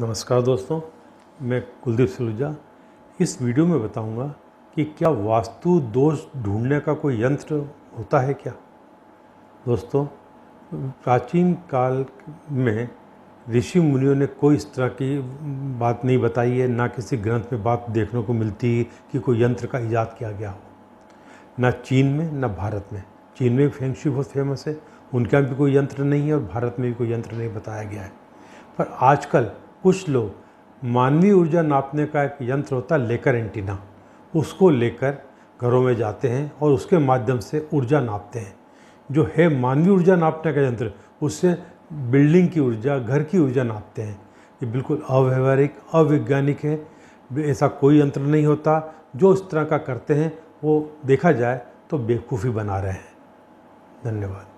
नमस्कार दोस्तों, मैं कुलदीप सलूजा। इस वीडियो में बताऊँगा कि क्या वास्तु दोष ढूँढने का कोई यंत्र होता है क्या? दोस्तों, प्राचीन काल में ऋषि मुनियों ने कोई इस तरह की बात नहीं बताई है, ना किसी ग्रंथ में बात देखने को मिलती कि कोई यंत्र का ईजाद किया गया हो। ना चीन में, ना भारत में। चीन में फेंगशु बहुत फ़ेमस है। उनके भी कोई यंत्र नहीं है और भारत में भी कोई यंत्र नहीं बताया गया है। पर आजकल कुछ लोग मानवीय ऊर्जा नापने का एक यंत्र होता है लेकर एंटीना। उसको लेकर घरों में जाते हैं और उसके माध्यम से ऊर्जा नापते हैं। जो है मानवीय ऊर्जा नापने का यंत्र, उससे बिल्डिंग की ऊर्जा, घर की ऊर्जा नापते हैं। ये बिल्कुल अव्यवहारिक, अवैज्ञानिक है। ऐसा कोई यंत्र नहीं होता। जो इस तरह का करते हैं, वो देखा जाए तो बेवकूफ़ी बना रहे हैं। धन्यवाद।